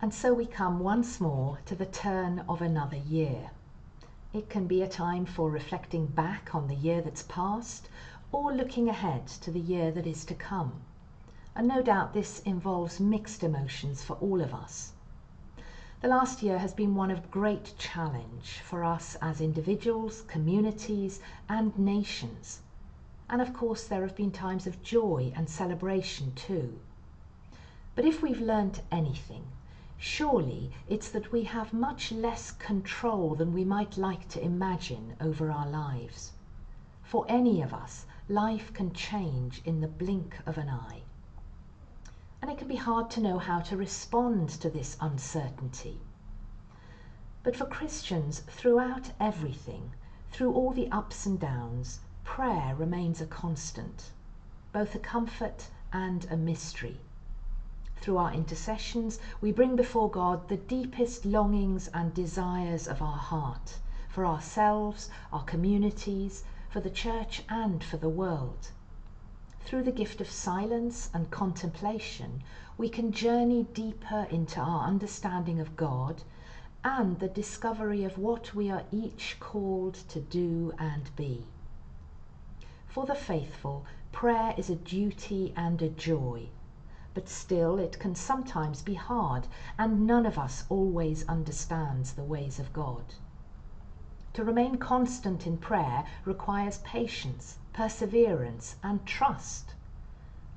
And so we come once more to the turn of another year. It can be a time for reflecting back on the year that's passed or looking ahead to the year that is to come. And no doubt this involves mixed emotions for all of us. The last year has been one of great challenge for us as individuals, communities, and nations. And of course, there have been times of joy and celebration too. But if we've learnt anything, surely it's that we have much less control than we might like to imagine over our lives. For any of us, life can change in the blink of an eye. And it can be hard to know how to respond to this uncertainty. But for Christians, throughout everything, through all the ups and downs, prayer remains a constant, both a comfort and a mystery. Through our intercessions, we bring before God the deepest longings and desires of our heart for ourselves, our communities, for the church, and for the world. Through the gift of silence and contemplation, we can journey deeper into our understanding of God and the discovery of what we are each called to do and be. For the faithful, prayer is a duty and a joy but still it can sometimes be hard, and none of us always understands the ways of God. To remain constant in prayer requires patience, perseverance, and trust.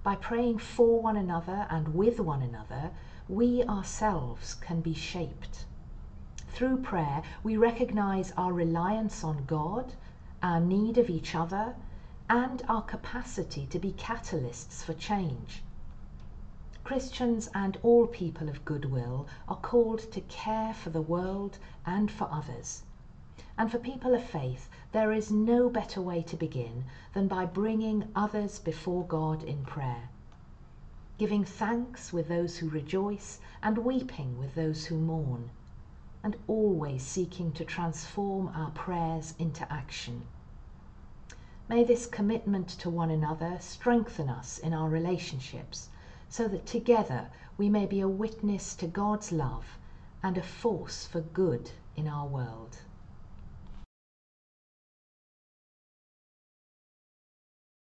By praying for one another and with one another, we ourselves can be shaped. Through prayer, we recognize our reliance on God, our need of each other, and our capacity to be catalysts for change. Christians and all people of goodwill are called to care for the world and for others. And for people of faith, there is no better way to begin than by bringing others before God in prayer. Giving thanks with those who rejoice and weeping with those who mourn. And always seeking to transform our prayers into action. May this commitment to one another strengthen us in our relationships so that together we may be a witness to God's love and a force for good in our world.